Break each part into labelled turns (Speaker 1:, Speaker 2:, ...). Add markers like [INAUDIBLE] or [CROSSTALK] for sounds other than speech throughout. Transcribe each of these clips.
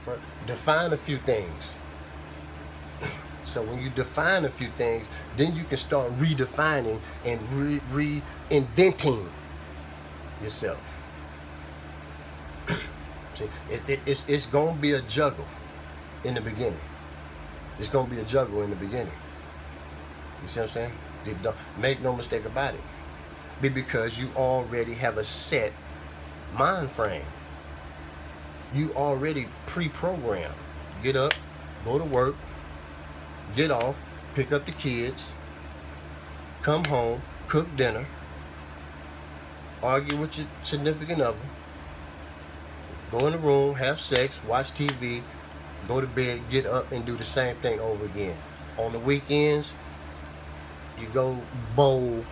Speaker 1: For, define a few things. So when you define a few things, then you can start redefining and re- reinventing yourself. [CLEARS THROAT] See, it, it, it's, it's going to be a juggle in the beginning. It's going to be a juggle in the beginning. You see what I'm saying? Don't, make no mistake about it. Be because you already have a set mind frame. You already pre-programmed. Get up, go to work, get off, pick up the kids, come home, cook dinner, argue with your significant other, go in the room, have sex, watch TV, go to bed, get up, and do the same thing over again. On the weekends, you go bowl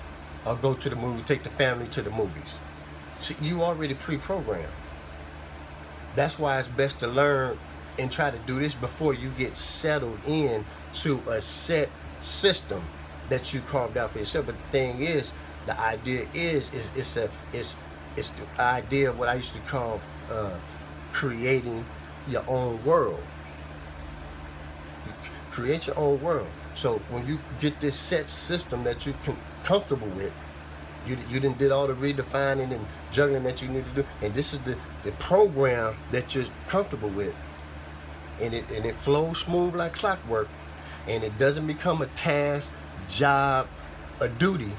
Speaker 1: or go to the movie, take the family to the movies. See, you already pre-programmed. That's why it's best to learn and try to do this before you get settled in to a set system that you carved out for yourself. But the thing is, the idea is is it's a it's it's the idea of what I used to call uh, creating your own world. Create your own world. So when you get this set system that you can comfortable with, you you didn't did all the redefining and juggling that you need to do, and this is the the program that you're comfortable with, and it and it flows smooth like clockwork, and it doesn't become a task, job, a duty.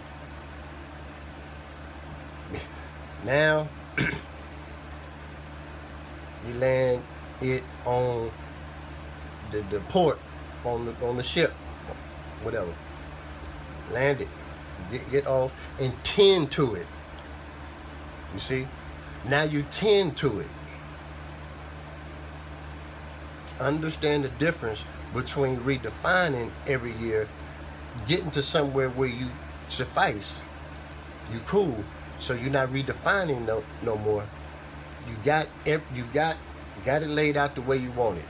Speaker 1: Now [CLEARS THROAT] you land it on the, the port on the on the ship, whatever. Land it, get get off, and tend to it. You see, now you tend to it. Understand the difference between redefining every year, getting to somewhere where you suffice, you cool, so you're not redefining no no more. You got you got got it laid out the way you want it.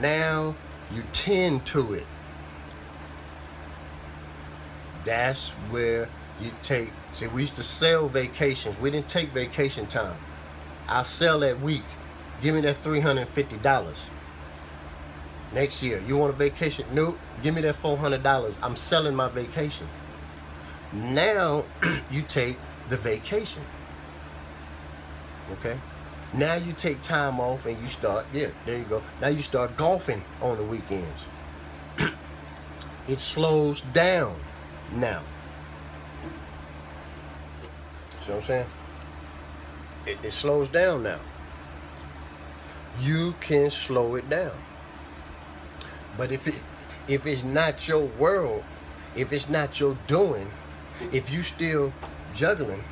Speaker 1: Now you tend to it. That's where you take. See, we used to sell vacations. We didn't take vacation time. I'll sell that week. Give me that three hundred and fifty dollars. Next year, you want a vacation? Nope. Give me that four hundred dollars. I'm selling my vacation. Now [CLEARS THROAT] you take the vacation. Okay? Now you take time off and you start, yeah, there you go. Now you start golfing on the weekends. [CLEARS THROAT] it slows down now. See what I'm saying? It, it slows down now. You can slow it down. But if it if it's not your world, if it's not your doing, if you still juggling,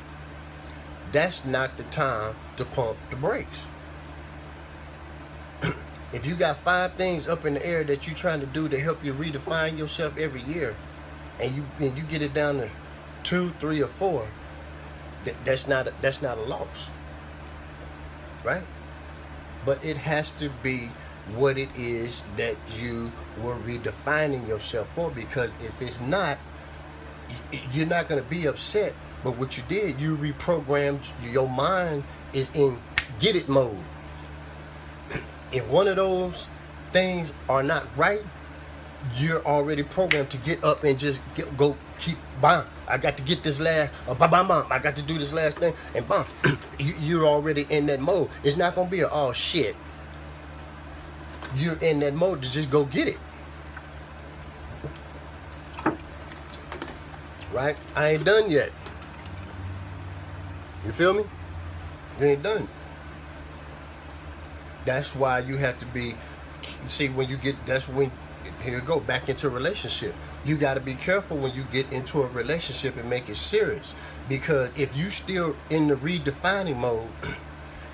Speaker 1: that's not the time to pump the brakes. [CLEARS THROAT] if you got five things up in the air that you're trying to do to help you redefine yourself every year, and you and you get it down to two, three, or four, that, that's not a, that's not a loss, right? But it has to be what it is that you were redefining yourself for. Because if it's not, you're not going to be upset but what you did, you reprogrammed your mind is in get it mode. [CLEARS THROAT] If one of those things are not right, you're already programmed to get up and just get, go keep bam. I got to get this last uh, bam, bam. I got to do this last thing and bam. [CLEARS THROAT] you, you're already in that mode. It's not gonna be a oh shit. You're in that mode to just go get it. Right? I ain't done yet. You feel me? You ain't done. That's why you have to be. See, when you get, that's when here you go back into a relationship. You got to be careful when you get into a relationship and make it serious, because if you still in the redefining mode. [CLEARS THROAT]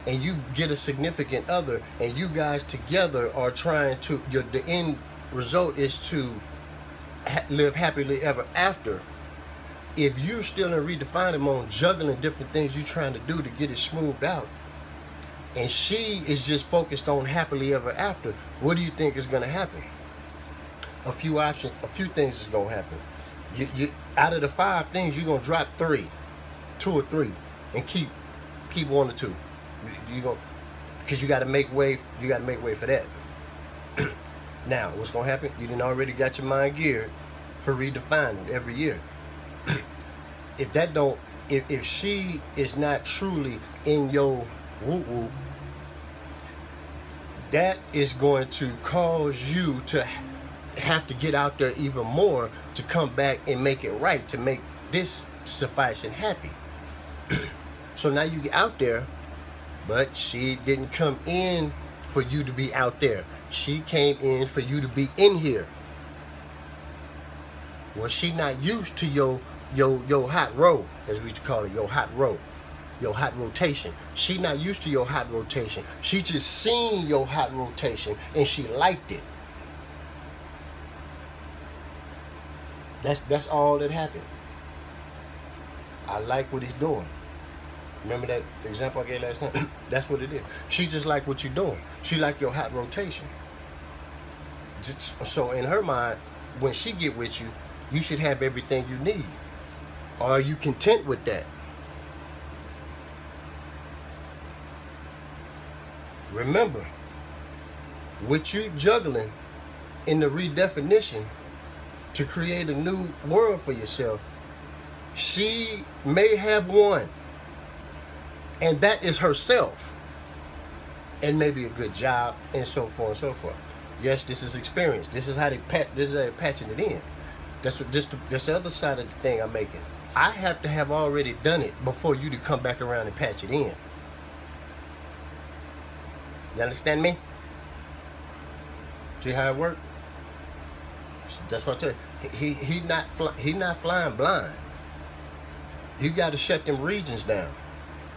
Speaker 1: and you get a significant other and you guys together are trying to your the end result is to ha live happily ever after if you're still in redefining mode, juggling different things you're trying to do to get it smoothed out, and she is just focused on happily ever after, what do you think is going to happen? A few options, a few things is to happen. You, you, out of the five things, you're to drop three, two or three, and keep keep one or two. You're going because you got to make way. You got to make way for that. [CLEARS THROAT] now, what's gonna happen? You didn't already got your mind geared for redefining every year. [CLEARS THROAT] if that don't, if, if she is not truly in your woo woo, that is going to cause you to have to get out there even more to come back and make it right to make this suffice and happy. [CLEARS THROAT] so now you get out there but she didn't come in for you to be out there. She came in for you to be in here. Well, she not used to your your your hot row, as we call it, your hot row, your hot rotation. She not used to your hot rotation. She just seen your hot rotation and she liked it. That's that's all that happened. I like what he's doing. Remember that example I gave last night? [CLEARS THROAT] That's what it is. She just like what you're doing. She like your hot rotation. So in her mind, when she get with you, you should have everything you need. Are you content with that? Remember, what you juggling in the redefinition to create a new world for yourself, she may have one and that is herself and maybe a good job and so forth and so forth. Yes this is experience. This is how they pat this is how they're patching it in. That's what the, that's the other side of the thing i'm making. I have to have already done it before you to come back around and patch it in. You understand me? See how it works that's what i tell you he he not he not flying blind you got to shut them regions down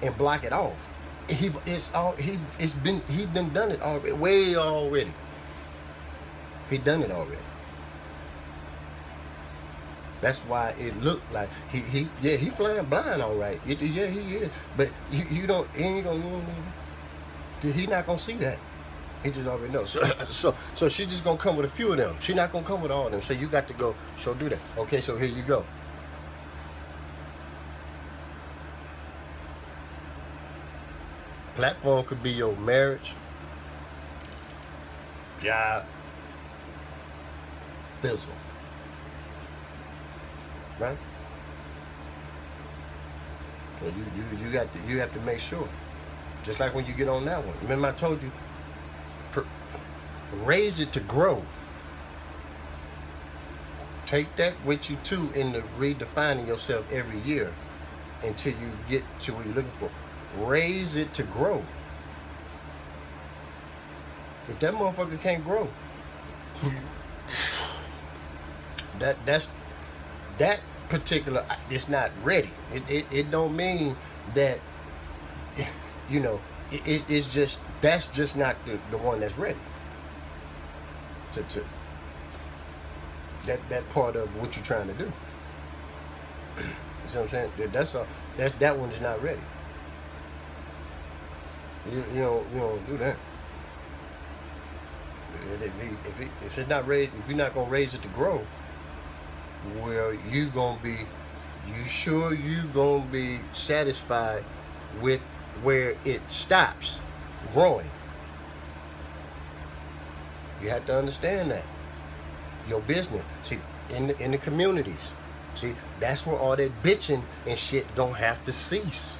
Speaker 1: and block it off. He it's all he it's been he been done it already way already. He done it already. That's why it looked like he he yeah he flying blind all right. Yeah he is, but you, you don't ain't gonna he not gonna see that. He just already knows. [COUGHS] So, so so she's just gonna come with a few of them. She's not gonna come with all of them. So you got to go. So do that. Okay. So here you go. Platform could be your marriage, job, this one. Right? So you, you, you, got to, you have to make sure. Just like when you get on that one. Remember I told you, raise it to grow. Take that with you too in the redefining yourself every year until you get to what you're looking for raise it to grow. If that motherfucker can't grow, [LAUGHS] that that's that particular it's not ready. It it, it don't mean that you know it, it's just that's just not the, the one that's ready. To, to that that part of what you're trying to do. [CLEARS THROAT] you see what I'm saying? That's that that one is not ready. You, you don't you don't do that. If, if, it, if it's not raised, if you're not gonna raise it to grow, well, you gonna be, you sure you gonna be satisfied with where it stops growing. You have to understand that. Your business, see, in the, in the communities, see, that's where all that bitching and shit gonna have to cease.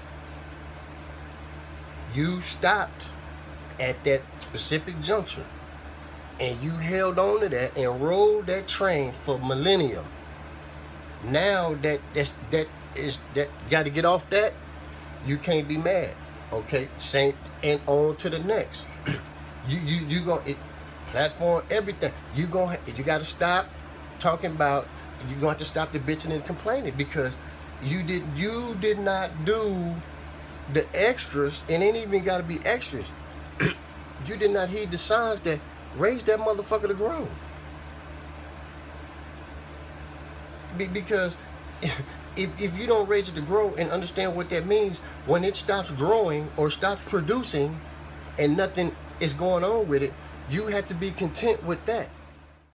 Speaker 1: You stopped at that specific juncture and you held on to that and rode that train for millennia. Now that that's that is that got to get off that you can't be mad okay? Same and on to the next. [CLEARS THROAT] You you you go it platform everything you go you got to stop talking about you're going to stop the bitching and complaining because you did you did not do the extras, and ain't even got to be extras. [CLEARS THROAT] you did not heed the signs that raised that motherfucker to grow. Be because [LAUGHS] if, if you don't raise it to grow and understand what that means, when it stops growing or stops producing and nothing is going on with it, you have to be content with that.